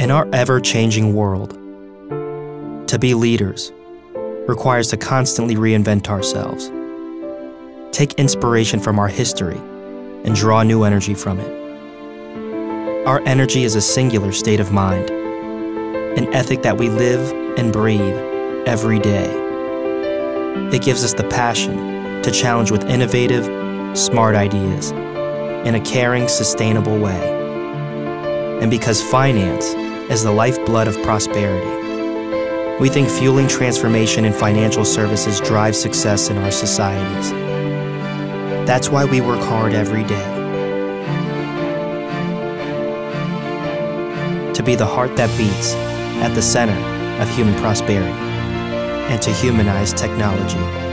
In our ever changing world, to be leaders requires to constantly reinvent ourselves, take inspiration from our history, and draw new energy from it. Our energy is a singular state of mind, an ethic that we live and breathe every day. It gives us the passion to challenge with innovative, smart ideas in a caring, sustainable way. And because finance is the lifeblood of prosperity, we think fueling transformation in financial services drives success in our societies. That's why we work hard every day. To be the heart that beats at the center of human prosperity and to humanize technology.